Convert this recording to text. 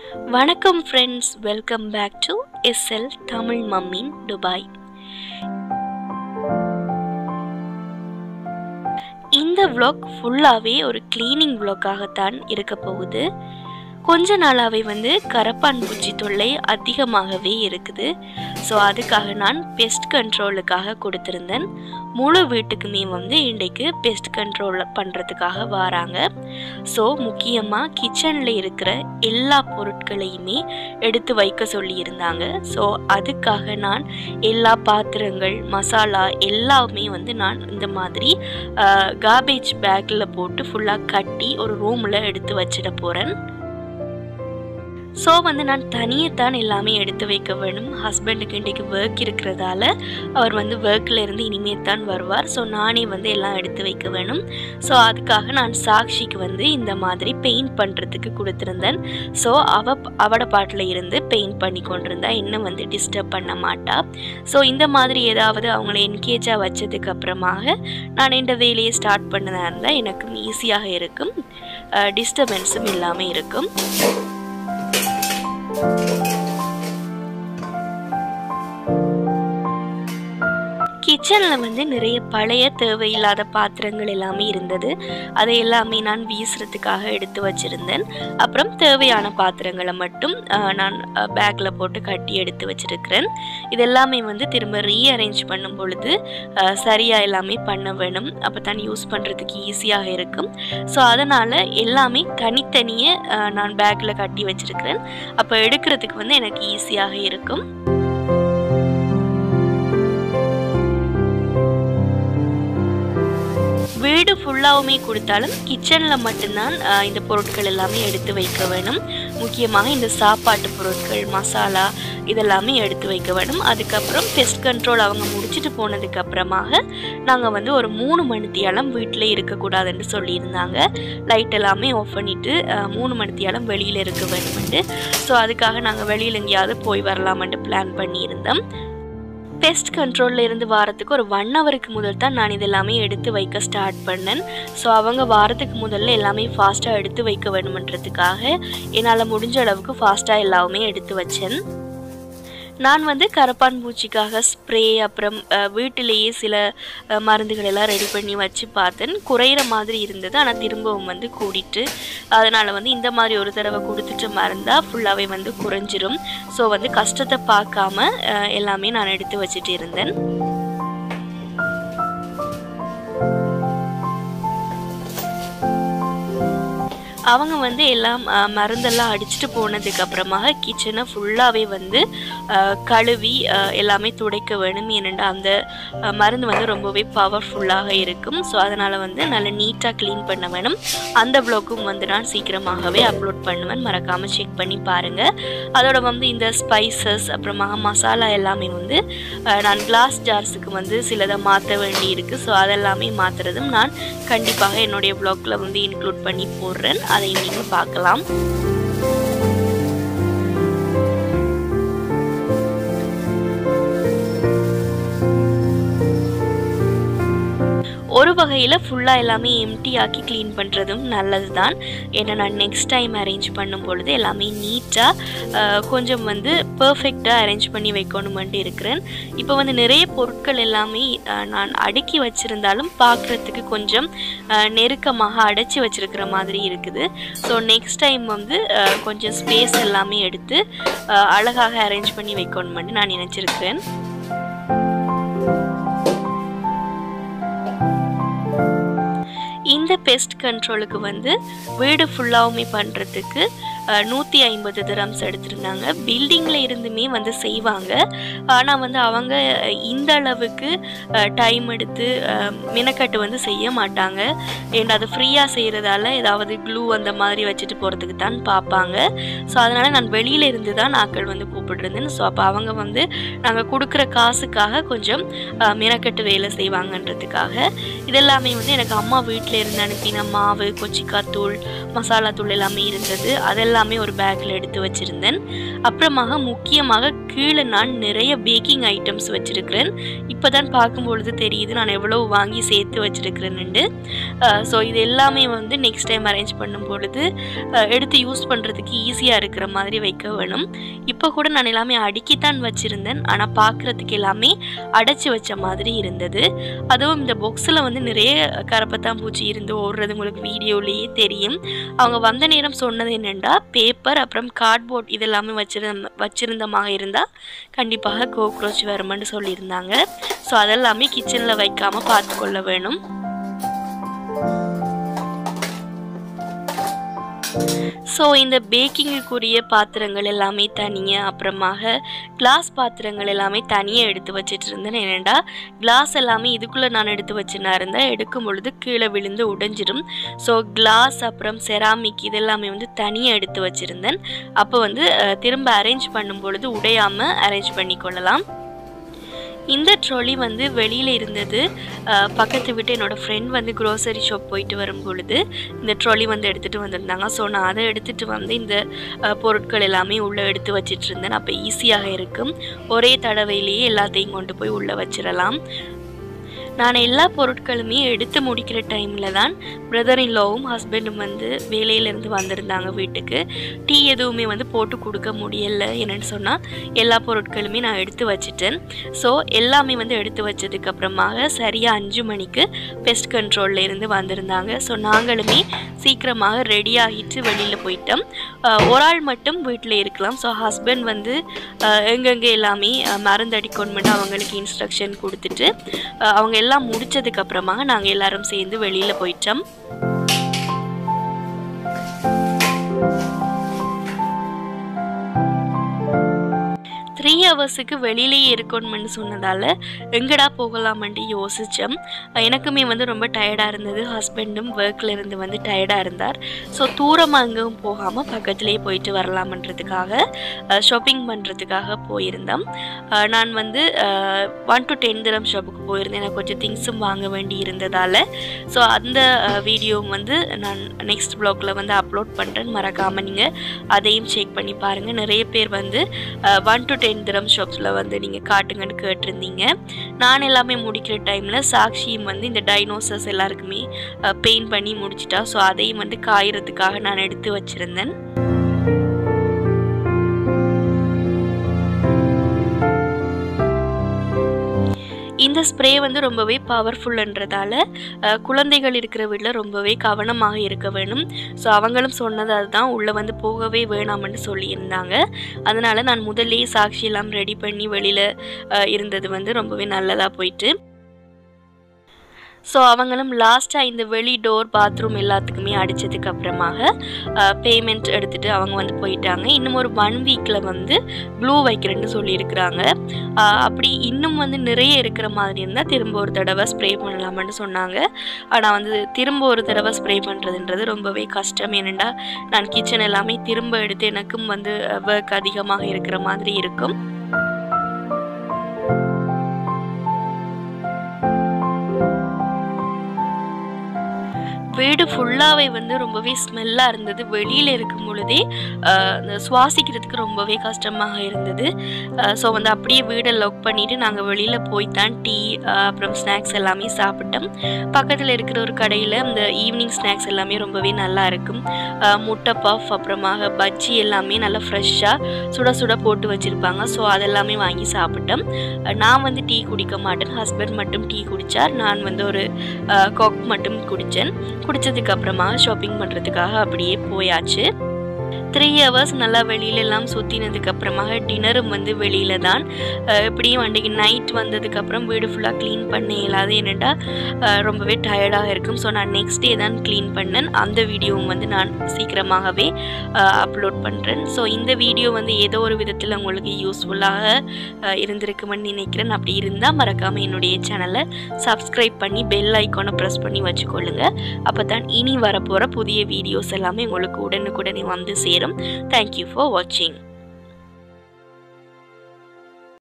வணக்கம் friends welcome back to SL Tamil மம்மின் Dubai இந்த vlog ஃபுல்லாகவே ஒரு கிளீனிங் விளாக்காகத்தான் இருக்க போகுது. கொஞ்ச நாளாகவே வந்து கரப்பான் பூச்சி தொல்லை அதிகமாகவே இருக்குது. ஸோ அதுக்காக நான் பெஸ்ட் கண்ட்ரோலுக்காக கொடுத்துருந்தேன். முழு வீட்டுக்குமே வந்து இன்றைக்கு பெஸ்ட் கண்ட்ரோல் பண்ணுறதுக்காக வராங்க. ஸோ முக்கியமாக கிச்சனில் இருக்கிற எல்லா பொருட்களையுமே எடுத்து வைக்க சொல்லியிருந்தாங்க. ஸோ அதுக்காக நான் எல்லா பாத்திரங்கள் மசாலா எல்லாமே வந்து நான் இந்த மாதிரி கார்பேஜ் பேக்கில் போட்டு ஃபுல்லாக கட்டி ஒரு ரூமில் எடுத்து வச்சிட போகிறேன் ஸோ வந்து நான் தனியே தான் எல்லாமே எடுத்து வைக்க வேணும். ஹஸ்பண்டுக்கு இன்றைக்கு ஒர்க் இருக்கிறதால அவர் வந்து ஒர்க்கில் இருந்து இனிமே தான் வருவார். ஸோ நானே வந்து எல்லாம் எடுத்து வைக்க வேணும். ஸோ அதுக்காக நான் சாக்ஷிக்கு வந்து இந்த மாதிரி பெயிண்ட் பண்ணுறதுக்கு கொடுத்துருந்தேன். ஸோ அவ அவட பாட்டில் இருந்து பெயிண்ட் பண்ணி கொண்டிருந்தா இன்னும் வந்து டிஸ்டர்ப் பண்ண மாட்டா. ஸோ இந்த மாதிரி ஏதாவது அவங்கள என்கேஜாக வச்சதுக்கு அப்புறமாக நான் இந்த வேலையை ஸ்டார்ட் பண்ணதாக இருந்தால் எனக்கும் ஈஸியாக இருக்கும். டிஸ்டர்பன்ஸும் இல்லாமல் இருக்கும். Música கிச்சனில் வந்து நிறைய பழைய தேவையில்லாத பாத்திரங்கள் எல்லாமே இருந்தது. அதை எல்லாமே நான் வீசுறதுக்காக எடுத்து வச்சுருந்தேன். அப்புறம் தேவையான பாத்திரங்களை மட்டும் நான் பேக்கில் போட்டு கட்டி எடுத்து வச்சிருக்கிறேன். இது எல்லாமே வந்து திரும்ப ரீஅரேஞ்ச் பண்ணும் பொழுது சரியாக எல்லாமே பண்ண வேணும். அப்போ தான் யூஸ் பண்ணுறதுக்கு ஈஸியாக இருக்கும். ஸோ அதனால் எல்லாமே தனித்தனியே நான் பேக்கில் கட்டி வச்சிருக்கிறேன். அப்போ எடுக்கிறதுக்கு வந்து எனக்கு ஈஸியாக இருக்கும். வீடு ஃபுல்லாகவுமே கொடுத்தாலும் கிச்சனில் மட்டும்தான் இந்த பொருட்கள் எல்லாமே எடுத்து வைக்க வேணும். முக்கியமாக இந்த சாப்பாட்டு பொருட்கள் மசாலா இதெல்லாமே எடுத்து வைக்க வேணும். அதுக்கப்புறம் பெஸ்ட் கண்ட்ரோல் அவங்க முடிச்சுட்டு போனதுக்கு அப்புறமாக நாங்கள் வந்து ஒரு மூணு மணித்தியாலம் வீட்டில் இருக்கக்கூடாதுன்னு சொல்லியிருந்தாங்க. லைட் எல்லாமே ஆஃப் பண்ணிவிட்டு மூணு மணித்தியாலம் வெளியில் இருக்க வேணுமெண்டு ஸோ அதுக்காக நாங்கள் வெளியில் எங்கேயாவது போய் வரலாமென்ட்டு பிளான் பண்ணியிருந்தோம். பெஸ்ட் கண்ட்ரோலில் இருந்து வாரத்துக்கு ஒரு ஒன் ஹவருக்கு முதல் தான் நான் இதெல்லாமே எடுத்து வைக்க ஸ்டார்ட் பண்ணேன். ஸோ அவங்க வாரத்துக்கு முதல்ல எல்லாமே ஃபாஸ்ட்டாக எடுத்து வைக்க வேணுமன்றதுக்காக என்னால் முடிஞ்ச அளவுக்கு ஃபாஸ்ட்டாக எல்லாமே எடுத்து வச்சேன். நான் வந்து கரப்பான் பூச்சிக்காக ஸ்ப்ரே அப்புறம் வீட்டிலேயே சில மருந்துகள் எல்லாம் ரெடி பண்ணி வச்சு பார்த்தேன். குறையிற மாதிரி இருந்தது. ஆனால் திரும்பவும் வந்து கூடிட்டு அதனால் வந்து இந்த மாதிரி ஒரு தடவை கொடுத்துட்டு மருந்தா ஃபுல்லாகவே வந்து குறைஞ்சிரும். ஸோ வந்து கஷ்டத்தை பார்க்காம எல்லாமே நான் எடுத்து வச்சுட்டு இருந்தேன். அவங்க வந்து எல்லாம் மருந்தெல்லாம் அடிச்சுட்டு போனதுக்கு அப்புறமாக கிச்சனை ஃபுல்லாகவே வந்து கழுவி எல்லாமே துடைக்க வேணும். ஏனெண்டா அந்த மருந்து வந்து ரொம்பவே பவர்ஃபுல்லாக இருக்கும். ஸோ அதனால் வந்து நல்லா நீட்டாக க்ளீன் பண்ண வேணும். அந்த வ்ளாக்கும் வந்து நான் சீக்கிரமாகவே அப்லோட் பண்ணுவேன். மறக்காமல் செக் பண்ணி பாருங்கள் அதோட வந்து இந்த ஸ்பைசஸ் அப்புறமாக மசாலா எல்லாமே வந்து நான் கிளாஸ் ஜார்ஸுக்கு வந்து சிலதை மாற்ற வேண்டி இருக்குது ஸோ அதெல்லாமே மாற்றுறதும் நான் கண்டிப்பாக என்னுடைய வ்ளாகில் வந்து இன்க்ளூட் பண்ணி போடுறேன். அதை நீங்கள் பார்க்கலாம். வகையில் ஃபுல்லாக எல்லாமே எம்டி ஆக்கி க்ளீன் பண்ணுறதும் நல்லது தான் ஏன்னா நான் நெக்ஸ்ட் டைம் அரேஞ்ச் பண்ணும் பொழுது எல்லாமே நீட்டாக கொஞ்சம் வந்து பர்ஃபெக்டாக அரேஞ்ச் பண்ணி வைக்கணுமென்ட்டு இருக்கிறேன். இப்போ வந்து நிறைய பொருட்கள் எல்லாமே நான் அடுக்கி வச்சுருந்தாலும் பார்க்குறதுக்கு கொஞ்சம் நெருக்கமாக அடைச்சி வச்சிருக்கிற மாதிரி இருக்குது. ஸோ நெக்ஸ்ட் டைம் வந்து கொஞ்சம் ஸ்பேஸ் எல்லாமே எடுத்து அழகாக அரேஞ்ச் பண்ணி வைக்கணுமென்ட்டு நான் நினச்சிருக்கிறேன். இந்த பெஸ்ட் கண்ட்ரோலுக்கு வந்து வீடு ஃபுல்லாகவுமே பண்ணுறதுக்கு நூற்றி ஐம்பது திரம்ஸ் எடுத்திருந்தாங்க. பில்டிங்கில் இருந்துமே வந்து செய்வாங்க. ஆனால் வந்து அவங்க இந்த அளவுக்கு டைம் எடுத்து மினக்கட்டு வந்து செய்ய மாட்டாங்க. ஏன்னா அது ஃப்ரீயாக செய்கிறதால ஏதாவது க்ளூ அந்த மாதிரி வச்சுட்டு போகிறதுக்கு தான் பார்ப்பாங்க ஸோ அதனால் நான் வெளியில இருந்து தான் நாட்கள் வந்து கூப்பிட்ருந்தேன் ஸோ அப்போ அவங்க வந்து நாங்கள் கொடுக்குற காசுக்காக கொஞ்சம் மினக்கட்டு வேலை செய்வாங்கன்றதுக்காக. இதெல்லாமே வந்து எனக்கு அம்மா வீட்டில் இருந்த கடையில் மாவு கொச்சிக்காத்தூள் மசாலா தூள் எல்லாமே இருந்தது. அதெல்லாமே ஒரு பேக்கில் எடுத்து வச்சுருந்தேன். அப்புறமாக முக்கியமாக கீழே நான் நிறைய பேக்கிங் ஐட்டம்ஸ் வச்சுருக்கிறேன். இப்போ தான் பார்க்கும்பொழுது தெரியுது நான் எவ்வளோ வாங்கி சேர்த்து வச்சுருக்கிறேன்னு ஸோ இது எல்லாமே வந்து நெக்ஸ்ட் டைம் அரேஞ்ச் பண்ணும் பொழுது எடுத்து யூஸ் பண்ணுறதுக்கு ஈஸியாக இருக்கிற மாதிரி வைக்க வேணும். இப்போ கூட நான் எல்லாமே அடுக்கித்தான் வச்சுருந்தேன். ஆனால் பார்க்குறதுக்கு எல்லாமே அடைச்சி வச்ச மாதிரி இருந்தது. அதுவும் இந்த பொக்ஸில் வந்து நிறைய கரப்பத்தான் பூச்சி வந்து ஓடுறது உங்களுக்கு வீடியோலேயே தெரியும். அவங்க வந்த நேரம் சொன்னது என்னென்னா பேப்பர் அப்புறம் கார்ட்போர்ட் இதெல்லாமே வச்சிருந்த வச்சிருந்தமாக இருந்தால் கண்டிப்பாக கோக்ரோச் வருமென்னு சொல்லியிருந்தாங்க. ஸோ அதெல்லாமே கிச்சனில் வைக்காமல் பார்த்துக்கொள்ள வேணும். ஸோ இந்த பேக்கிங்குக்குரிய பாத்திரங்கள் எல்லாமே தனியாக அப்புறமாக கிளாஸ் பாத்திரங்கள் எல்லாமே தனியாக எடுத்து வச்சுட்டு இருந்தேன் ஏனெண்டா கிளாஸ் எல்லாமே இதுக்குள்ளே நான் எடுத்து வச்சுனா இருந்தேன் எடுக்கும் பொழுது கீழே விழுந்து உடைஞ்சிரும். ஸோ கிளாஸ் அப்புறம் செராமிக் இதெல்லாமே வந்து தனியாக எடுத்து வச்சுருந்தேன். அப்போ வந்து திரும்ப அரேஞ்ச் பண்ணும் பொழுது உடையாமல் அரேஞ்ச் பண்ணி கொள்ளலாம். இந்த ட்ராலி வந்து வெளியில் இருந்தது பக்கத்து வீட்டு என்னோடய ஃப்ரெண்ட் வந்து க்ரோசரி ஷாப் போயிட்டு வரும் பொழுது இந்த ட்ராலி வந்து எடுத்துகிட்டு வந்திருந்தாங்க. ஸோ நான் அதை எடுத்துகிட்டு வந்து இந்த பொருட்கள் எல்லாமே உள்ளே எடுத்து வச்சிட்டு இருந்தேன். அப்போ ஈஸியாக இருக்கும். ஒரே தடவையிலேயே எல்லாத்தையும் கொண்டு போய் உள்ளே வச்சிடலாம். நான் எல்லா பொருட்களுமே எடுத்து முடிக்கிற டைமில் தான் பிரதர் இன்லாவும் ஹஸ்பண்டும் வந்து வேலையிலேருந்து வந்திருந்தாங்க வீட்டுக்கு. டீ எதுவுமே வந்து போட்டு கொடுக்க முடியலை என்னன்னு சொன்னால் எல்லா பொருட்களுமே நான் எடுத்து வச்சுட்டேன். ஸோ எல்லாமே வந்து எடுத்து வச்சதுக்கப்புறமாக சரியாக அஞ்சு மணிக்கு பெஸ்ட் கண்ட்ரோலில் இருந்து வந்திருந்தாங்க. ஸோ நாங்களுமே சீக்கிரமாக ரெடி ஆகிட்டு வெளியில் போயிட்டோம். ஒரு ஆள் மட்டும் வீட்டில் இருக்கலாம். ஸோ ஹஸ்பண்ட் வந்து எங்கெங்கே எல்லாமே மருந்தடிக்கணும்னு மருந்து அவங்களுக்கு இன்ஸ்ட்ரக்ஷன் கொடுத்துட்டு அவங்க எல்லாம் முடிச்சதுக்கு நாங்கள் எல்லாரும் சேர்ந்து வெளியில் போயிட்டோம். ஹவர்ஸுக்கு வெளியிலேயே இருக்கணும்னு சொன்னதால் எங்கடா போகலாமன்ட்டு யோசித்தோம் எனக்குமே வந்து ரொம்ப டயர்டாக இருந்தது. ஹஸ்பண்டும் ஒர்க்கில் இருந்து வந்து டயர்டாக இருந்தார். ஸோ தூரமாக எங்கேயும் போகாமல் பக்கத்துலேயே போயிட்டு வரலாமன்றதுக்காக ஷாப்பிங் பண்ணுறதுக்காக போயிருந்தோம். நான் வந்து ஒன் டு டென் தினம் ஷாப்புக்கு போயிருந்தேன். எனக்கு கொஞ்சம் திங்ஸும் வாங்க வேண்டி இருந்ததால். ஸோ அந்த வீடியோவும் வந்து நான் நெக்ஸ்ட் ப்ளாகில் வந்து அப்லோட் பண்ணுறேன் மறக்காமல் நீங்கள் அதையும் செக் பண்ணி பாருங்கள் நிறைய பேர் வந்து ஒன் டு டென் திரம் ஷாப்ஸில் வந்து நீங்கள் காட்டுங்கன்னு கேட்டிருந்தீங்க. நான் எல்லாமே முடிக்கிற டைமில் சாக்ஷியும் வந்து இந்த டைனோசர்ஸ் எல்லாருக்குமே பெயிண்ட் பண்ணி முடிச்சிட்டா. ஸோ அதையும் வந்து காயறதுக்காக நான் எடுத்து வச்சுருந்தேன். இந்த ஸ்ப்ரே வந்து ரொம்பவே பவர்ஃபுல்ன்றதால குழந்தைகள் இருக்கிற வீட்டில் ரொம்பவே கவனமாக இருக்க வேணும். ஸோ அவங்களும் சொன்னது அதுதான். உள்ளே வந்து போகவே வேணாம்னு சொல்லியிருந்தாங்க. அதனால் நான் முதல்லயே சாட்சியெல்லாம் ரெடி பண்ணி வெளியில் இருந்தது வந்து ரொம்பவே நல்லதாக போயிட்டு. ஸோ அவங்களும் லாஸ்ட்டாக இந்த வெளி டோர் பாத்ரூம் எல்லாத்துக்குமே அடித்ததுக்கு அப்புறமாக பேமெண்ட் எடுத்துகிட்டு அவங்க வந்து போயிட்டாங்க. இன்னும் ஒரு ஒன் வீக்கில் வந்து ப்ளூ வைக்கிறேன்னு சொல்லியிருக்கிறாங்க. அப்படி இன்னும் வந்து நிறைய இருக்கிற மாதிரி இருந்தால் திரும்ப ஒரு தடவை ஸ்ப்ரே பண்ணலாமான்னு சொன்னாங்க. ஆனால் வந்து திரும்ப ஒரு தடவை ஸ்ப்ரே பண்ணுறதுன்றது ரொம்பவே கஷ்டம். ஏனெண்டா நான் கிச்சன் எல்லாமே திரும்ப எடுத்து எனக்கும் வந்து ஒர்க் அதிகமாக இருக்கிற மாதிரி இருக்கும். வீடு ஃபுல்லாகவே வந்து ரொம்பவே ஸ்மெல்லாக இருந்தது. வெளியில் இருக்கும் பொழுதே அந்த சுவாசிக்கிறதுக்கு ரொம்பவே கஷ்டமாக இருந்தது. ஸோ வந்து அப்படியே வீடை லாக் பண்ணிவிட்டு நாங்கள் வெளியில் போய் தான் டீ அப்புறம் ஸ்நாக்ஸ் எல்லாமே சாப்பிட்டோம். பக்கத்தில் இருக்கிற ஒரு கடையில் இந்த ஈவினிங் ஸ்நாக்ஸ் எல்லாமே ரொம்பவே நல்லா இருக்கும். முட்டை பஃப் அப்புறமாக பஜ்ஜி எல்லாமே நல்லா ஃப்ரெஷ்ஷாக சுட சுட போட்டு வச்சுருப்பாங்க. ஸோ அதெல்லாமே வாங்கி சாப்பிட்டோம். நான் வந்து டீ குடிக்க மாட்டேன். ஹஸ்பண்ட் மட்டும் டீ குடித்தார் நான் வந்து ஒரு காக் மட்டும் குடித்தேன் குடித்ததுக்கு அப்புறமா ஷாப்பிங் பண்ணுறதுக்காக அப்படியே போயாச்சு. த்ரீ ஹவர்ஸ் நல்லா வெளியிலலாம் எல்லாம் டின்னரும் வந்து வெளியில தான். எப்படியும் அன்றைக்கி நைட் வந்ததுக்கப்புறம் வீடு ஃபுல்லாக க்ளீன் பண்ண இல்லாத என்னென்னா ரொம்பவே டயர்டாக இருக்கும். ஸோ நான் நெக்ஸ்ட் டே தான் க்ளீன் பண்ணேன். அந்த வீடியோவும் வந்து நான் சீக்கிரமாகவே அப்லோட் பண்ணுறேன் ஸோ இந்த வீடியோ வந்து ஏதோ ஒரு விதத்தில் உங்களுக்கு யூஸ்ஃபுல்லாக இருந்திருக்குமென்னு நினைக்கிறேன். அப்படி இருந்தால் மறக்காமல் என்னுடைய சேனலை சப்ஸ்கிரைப் பண்ணி பெல் ஐக்கானை ப்ரெஸ் பண்ணி வச்சுக்கொள்ளுங்க. அப்போ தான் இனி வரப்போகிற புதிய வீடியோஸ் எல்லாமே உங்களுக்கு உடனுக்குடனே வந்து சேரும் தேங்க்யூ ஃபார் வாட்சிங்